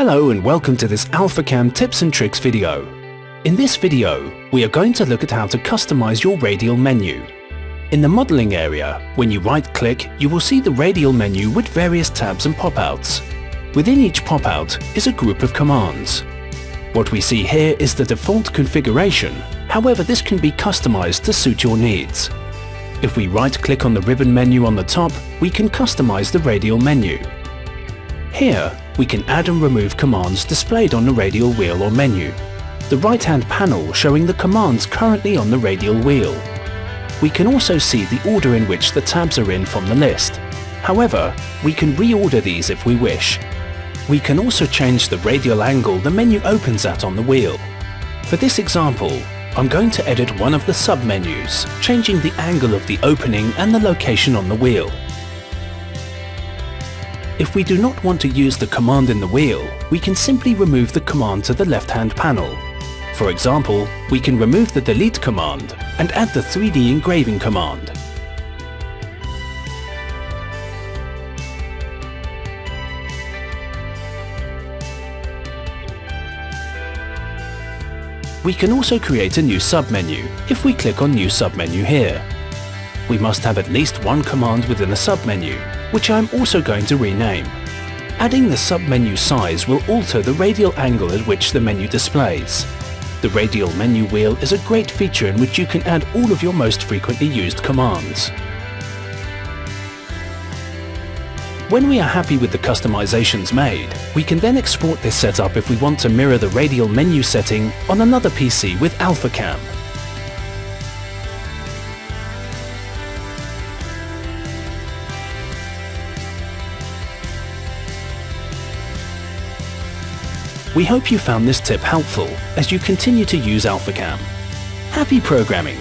Hello and welcome to this AlphaCam tips and tricks video. In this video, we are going to look at how to customize your radial menu. In the modeling area, when you right click, you will see the radial menu with various tabs and pop-outs. Within each pop-out is a group of commands. What we see here is the default configuration, however this can be customized to suit your needs. If we right click on the ribbon menu on the top, we can customize the radial menu. Here, we can add and remove commands displayed on the radial wheel or menu. The right-hand panel showing the commands currently on the radial wheel. We can also see the order in which the tabs are in from the list. However, we can reorder these if we wish. We can also change the radial angle the menu opens at on the wheel. For this example, I'm going to edit one of the sub-menus, changing the angle of the opening and the location on the wheel. If we do not want to use the command in the wheel, we can simply remove the command to the left-hand panel. For example, we can remove the delete command and add the 3D engraving command. We can also create a new submenu if we click on New Submenu here. We must have at least one command within a submenu, which I'm also going to rename. Adding the submenu size will alter the radial angle at which the menu displays. The radial menu wheel is a great feature in which you can add all of your most frequently used commands. When we are happy with the customizations made, we can then export this setup if we want to mirror the radial menu setting on another PC with AlphaCam. We hope you found this tip helpful as you continue to use AlphaCam. Happy programming!